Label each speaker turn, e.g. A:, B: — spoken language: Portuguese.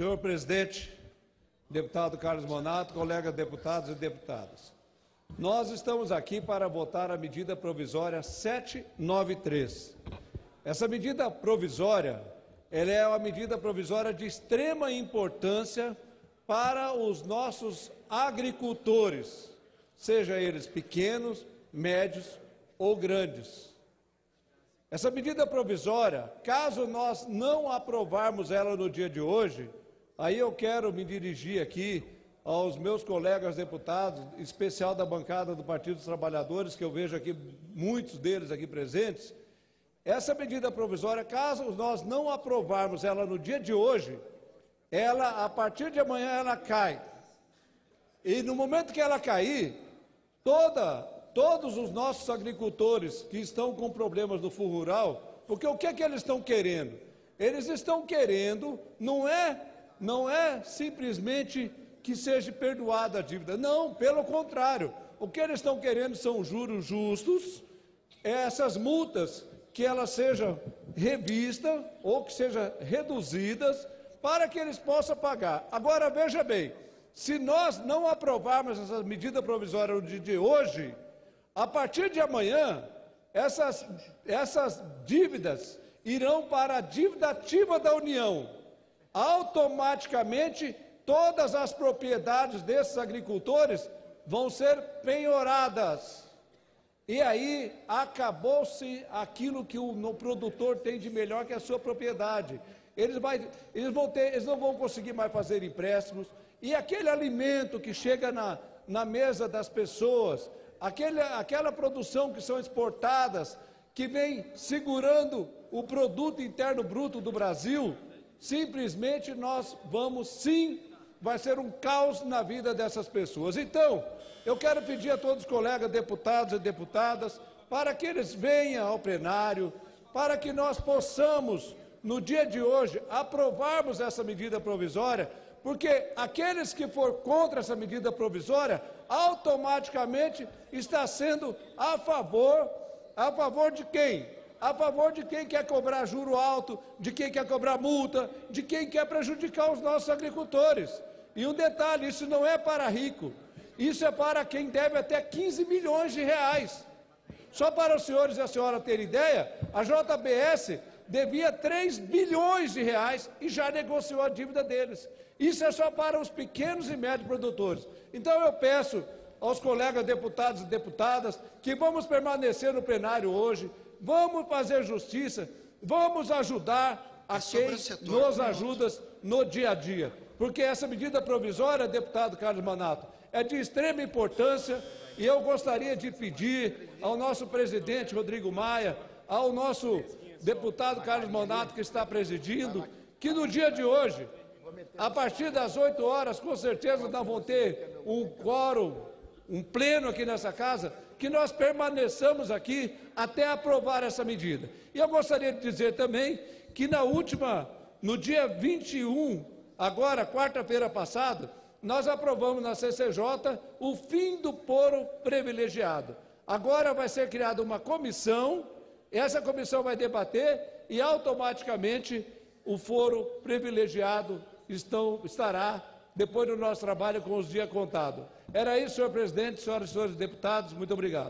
A: Senhor presidente, deputado Carlos Monato, colegas deputados e deputadas. Nós estamos aqui para votar a medida provisória 793. Essa medida provisória, ela é uma medida provisória de extrema importância para os nossos agricultores, seja eles pequenos, médios ou grandes. Essa medida provisória, caso nós não aprovarmos ela no dia de hoje, aí eu quero me dirigir aqui aos meus colegas deputados, em especial da bancada do Partido dos Trabalhadores, que eu vejo aqui muitos deles aqui presentes. Essa medida provisória, caso nós não aprovarmos ela no dia de hoje, ela a partir de amanhã ela cai. E no momento que ela cair, toda todos os nossos agricultores que estão com problemas no fundo rural, porque o que é que eles estão querendo? Eles estão querendo, não é, não é simplesmente que seja perdoada a dívida, não, pelo contrário, o que eles estão querendo são juros justos, essas multas que elas sejam revistas ou que sejam reduzidas para que eles possam pagar. Agora veja bem, se nós não aprovarmos essa medida provisória no dia de hoje, a partir de amanhã, essas, essas dívidas irão para a dívida ativa da União. Automaticamente, todas as propriedades desses agricultores vão ser penhoradas. E aí acabou-se aquilo que o produtor tem de melhor que a sua propriedade. Eles, vai, eles, vão ter, eles não vão conseguir mais fazer empréstimos. E aquele alimento que chega na, na mesa das pessoas, aquele, aquela produção que são exportadas, que vem segurando o produto interno bruto do Brasil, simplesmente nós vamos sim, vai ser um caos na vida dessas pessoas. Então, eu quero pedir a todos os colegas deputados e deputadas para que eles venham ao plenário, para que nós possamos, no dia de hoje, aprovarmos essa medida provisória, porque aqueles que for contra essa medida provisória, automaticamente está sendo a favor, a favor de quem? A favor de quem quer cobrar juro alto, de quem quer cobrar multa, de quem quer prejudicar os nossos agricultores. E um detalhe, isso não é para rico, isso é para quem deve até 15 milhões de reais. Só para os senhores e a senhora terem ideia, a JBS devia 3 bilhões de reais e já negociou a dívida deles. Isso é só para os pequenos e médios produtores. Então eu peço aos colegas deputados e deputadas que vamos permanecer no plenário hoje, vamos fazer justiça, vamos ajudar a quem nos ajuda no dia a dia. Porque essa medida provisória, deputado Carlos Manato, é de extrema importância e eu gostaria de pedir ao nosso presidente Rodrigo Maia, ao nosso deputado Carlos Monato, que está presidindo, que no dia de hoje, a partir das 8 horas, com certeza nós vamos ter um quórum, um pleno aqui nessa casa, que nós permaneçamos aqui até aprovar essa medida. E eu gostaria de dizer também que na última, no dia 21, agora, quarta-feira passada, nós aprovamos na CCJ o fim do poro privilegiado. Agora vai ser criada uma comissão essa comissão vai debater e automaticamente o foro privilegiado estão, estará, depois do nosso trabalho, com os dias contados. Era isso, senhor presidente, senhoras e senhores deputados, muito obrigado.